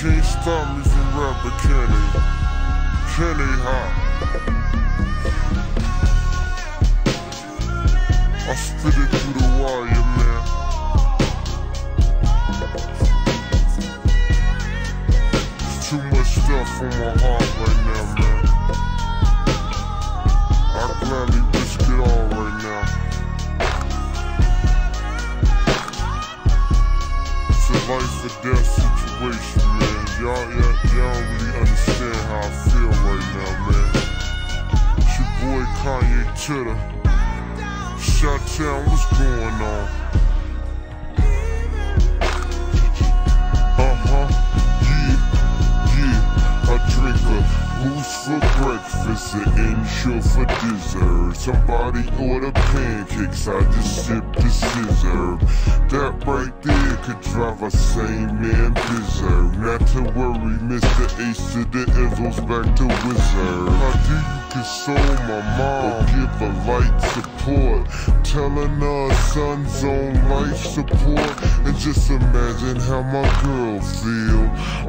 can't stop me from rapping, they? Can they, huh? I spit it through the wire, man. It's too much stuff on my heart right now, man. I gladly risk it all right now. It's a life or death situation, man. Y'all, y'all, y'all don't really understand how I feel right now, man. It's your boy Kanye Titter. Shot Town, what's going on? An insure for dessert. Somebody order pancakes, I just sip the scissor. That right there could drive a sane man berserk. Not to worry, Mr. Ace to the Izzles back to Wizard. Console my mom give a light support? Telling her son's on life support. And just imagine how my girl feel.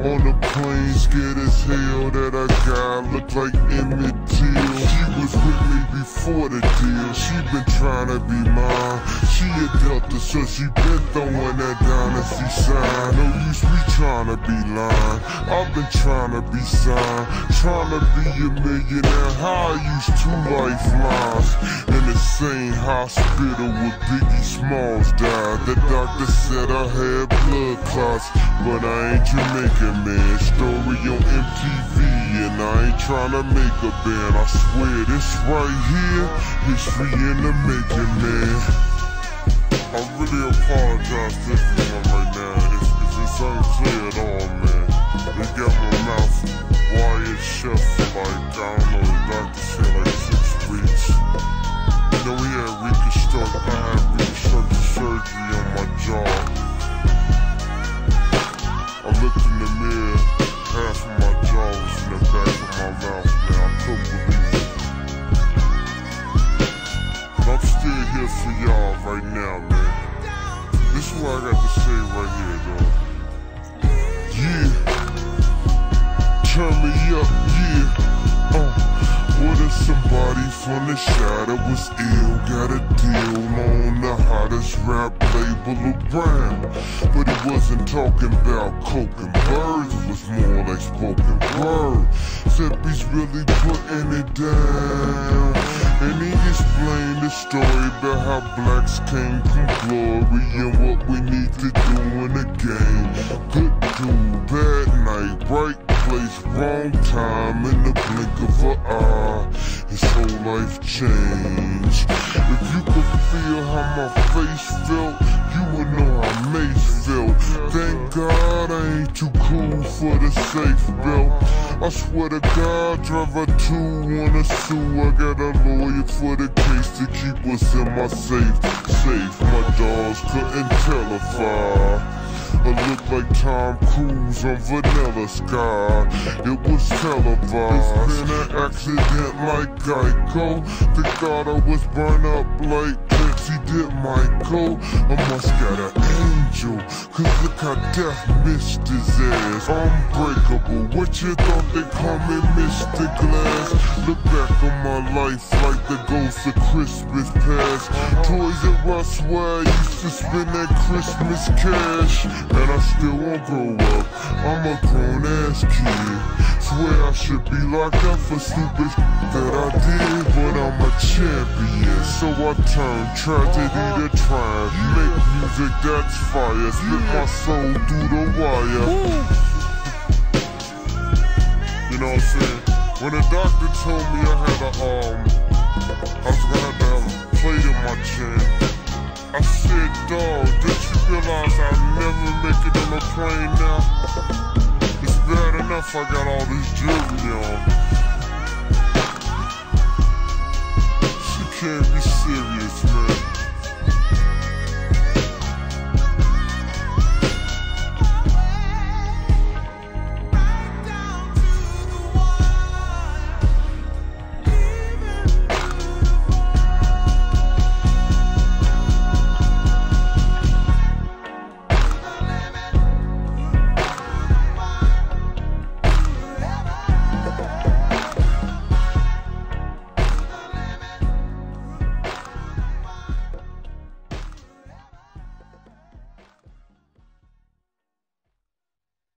On the plane, scared as hell that I got look like Emmett Till. She was with me before the deal. She been trying to be mine. She a Delta, so she been throwing that sign. No use me trying to be lying. I've been trying to be signed. Trying to be a millionaire. How I used two lifelines. In the same hospital where Biggie Smalls died. The doctor said I had blood clots, but I ain't Jamaican man. Story on MTV, and I ain't trying to make a band. I swear this right here, history in the making, man. I really apologize to back my mouth, man. I couldn't believe it. But I'm still here for y'all right now, man. This is what I got to say right here, dog. Yeah. Turn me up, yeah. Uh. What if somebody from the shadow was ill? Got a deal on the hottest rap label around. But he wasn't talking about coke and birds, it was more like spoken word. Except he's really putting it down. And he explained the story about how blacks came from glory and what we need to life changed. If you could feel how my face felt, you would know how Mace felt. Thank God I ain't too cool for the safe belt. I swear to God, driver two wanna sue. I got a lawyer for the case to keep us in my safe. Safe, my dogs couldn't tell if I. Look like Tom Cruise on Vanilla Sky. It was televised. It's been an accident like Geico. They thought I was burned up like Pepsi did Michael. I must got an angel. Cause look how death missed his ass. Unbreakable. What you thought they call me Mr. Glass? Look back on my life like the ghost of Christmas past. Toys R Us where I used to spend that Christmas cash. And I still won't grow up. I'm a grown ass kid. Swear I should be locked up for stupid that I did, but champion. So I turn tragedy to triumph. Make music that's fire. Spit my soul through the wire. You know what I'm saying? When the doctor told me I had a um, I was gonna have have a plate in my chin. I said, dog, did you realize I'll never make it on a plane now? It's bad enough I got all this jewelry on.